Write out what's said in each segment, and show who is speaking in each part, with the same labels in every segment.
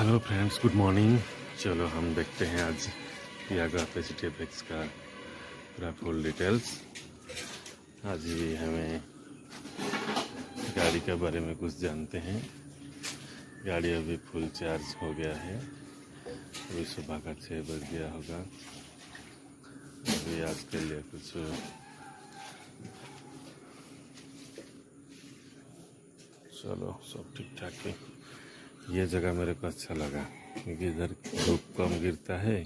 Speaker 1: Hello friends good morning चलो, हम देखते हैं आज यागो एपेसिटी एपेक्स का पूरा फुल डिटेल्स आज भी हमें गाड़ी के बारे में कुछ जानते हैं। गाड़ी अभी फुल चार्ज हो गया है। अभी सुबह का छः बज गया होगा। अभी आज के लिए कुछ चलो, सब ठीक ठाक है। ये जगह मेरे को अच्छा लगा, क्योंकि इधर धूप कम गिरता है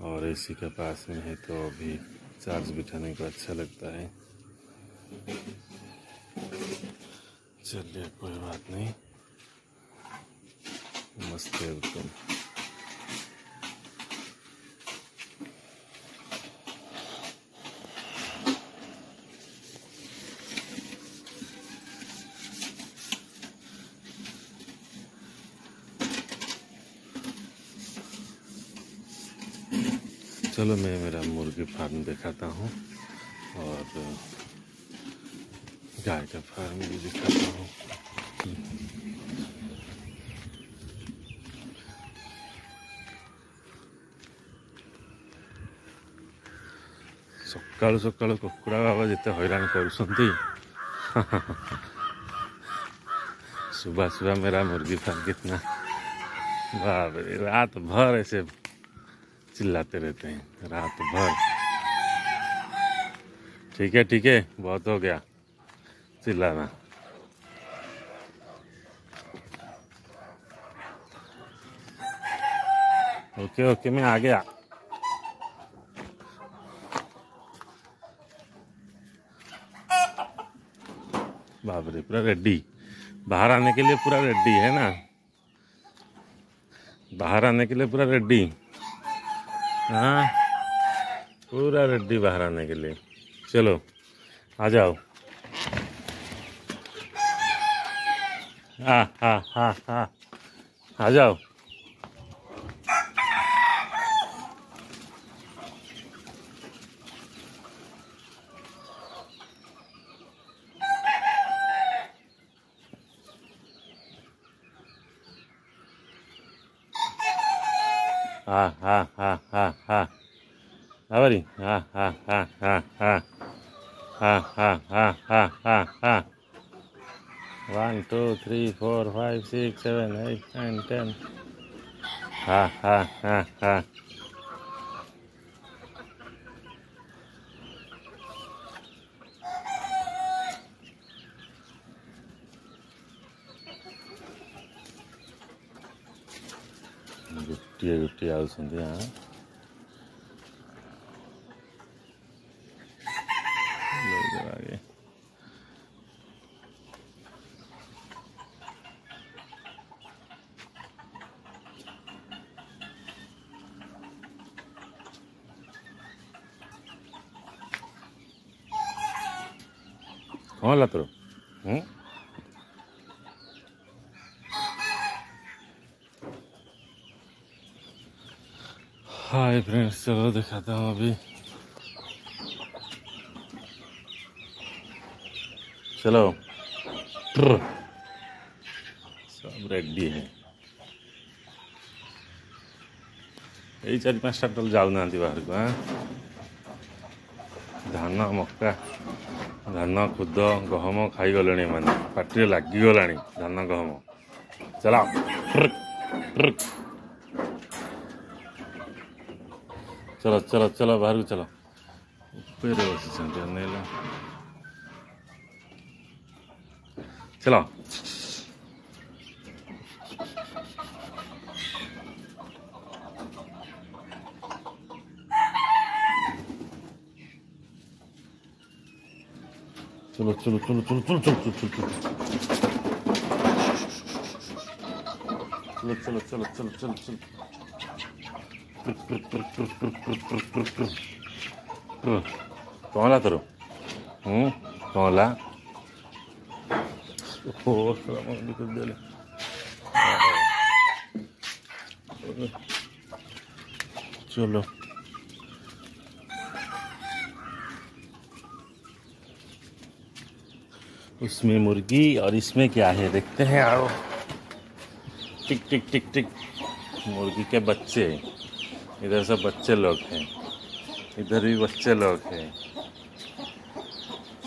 Speaker 1: और एसी के पास में है तो अभी चार्ज बिठाने को अच्छा लगता है। चलिए, कोई बात नहीं। नमस्ते चलो मैं मेरा मुर्गी फार्म दिखाता हूँ और गाय का फार्म भी दिखाता हूँ ସକାଳୁ ସକାଳୁ କୁକୁଡ଼ା ବାବା ଯେତେ ହଇରାଣ କରୁଛନ୍ତି सुबह सुबह मेरा मुर्गी फार्म कितना बाप रे रात भर ऐसे चिल्लाते रहते हैं रात भर ठीक है ठीक है, बहुत हो गया। चिल्लाना। ओके ओके, मैं आ गया। बाप रे पूरा रेड्डी बाहर आने के लिए पूरा रेड्डी है ना? बाहर आने के लिए पूरा रेडी। हाँ। पूरा रेडी बाहर आने के लिए। चलो, आ जाओ। हाँ हाँ हाँ हाँ। आ जाओ। हाँ हाँ हाँ। buddy. Ah, ah, ah, ah, ah. Ah, ah, ah, ah, ah, ah. 1, 2, 3, 4, 5, 6, 7, 8, 9, 10. Ah, ah, ah, ah. గుట్టి గుట్టి ఆల్సింది हाँ ଲାତର ହୁଁ हाय फ्रेंड्स चलो दिखाता हूँ अभी चलो सब रेडी है यही चार पाँच टाइम जाऊ ना बाहर को हाँ ଧାନ ମକା ଧାନ ଖୁଦ ଗହମ ଖାଇଗଲେଣି ଏମାନେ ପାଟିରେ ଲାଗିଗଲାଣି ଧାନ ଗହମ ଚାଲ ଟ୍ର, ଟ୍ର। ଚଲ ଚଲ ଚଲ ବାହାରକୁ ଚଲ ଉପରେ ବସିଛନ୍ତି ଅନେଇଲ चलो चलो चलो चलो चलो चलो चलो चलो चलो चलो चलो चलो चलो चलो चलो चलो कौन ला तेरो हम्म कौन ला Oh, salamat likod dali. चलो उसमें मुर्गी और इसमें क्या है? देखते हैं आओ। टिक टिक टिक टिक। मुर्गी के बच्चे। इधर सब बच्चे लोग हैं। इधर भी बच्चे लोग हैं।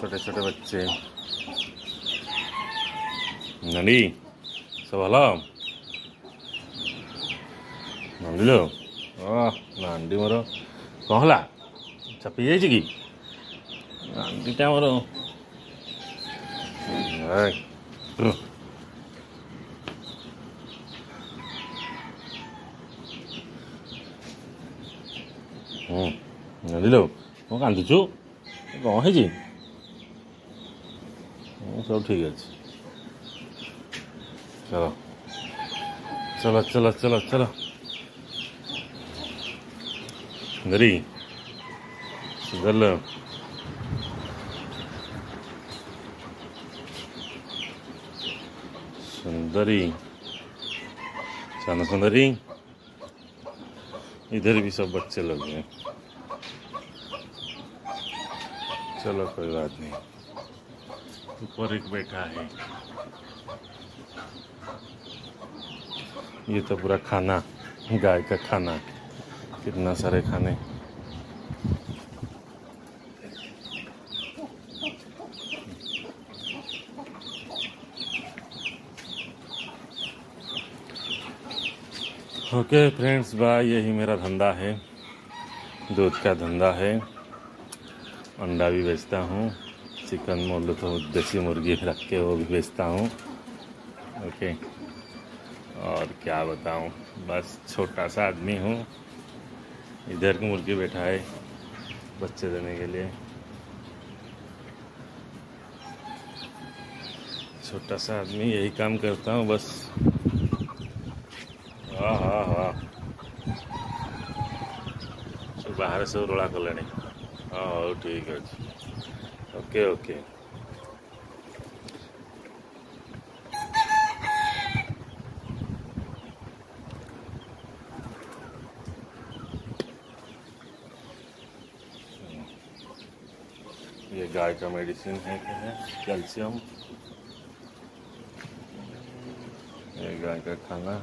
Speaker 1: छोटे छोटे बच्चे। नडी सब हलो? rồi ừ. 응, 내려. 그거 안 되죠? 그거 해지. 어, 저렇게 얘기하지. 잘라. 잘라, 잘라, 잘라, 잘라. 내리. 잘라. सुंदरी सन सुंदरी। इधर भी सब बच्चे लोग हैं। चलो कोई बात नहीं। ऊपर एक बैठा है। ये तो पूरा खाना, गाय का खाना। कितना सारे खाने। ओके फ्रेंड्स बाय यही मेरा धंधा है। दूध का धंधा है। अंडा भी बेचता हूँ। चिकन मोल तो देसी मुर्गी रख के वो भी बेचता हूँ। ओके। और क्या बताऊँ, बस छोटा सा आदमी हूँ। इधर की मुर्गी बैठा है बच्चे देने के लिए। छोटा सा आदमी यही काम करता हूँ, बस। हाँ हाँ हाँ सब बाहर सब रोड़ा कले हाँ ହଉ ଠିକ୍ ଅଛି ଓକେ ଓକେ ये गाय का मेडिसिन है क्या है कैल्शियम ये गाय का खाना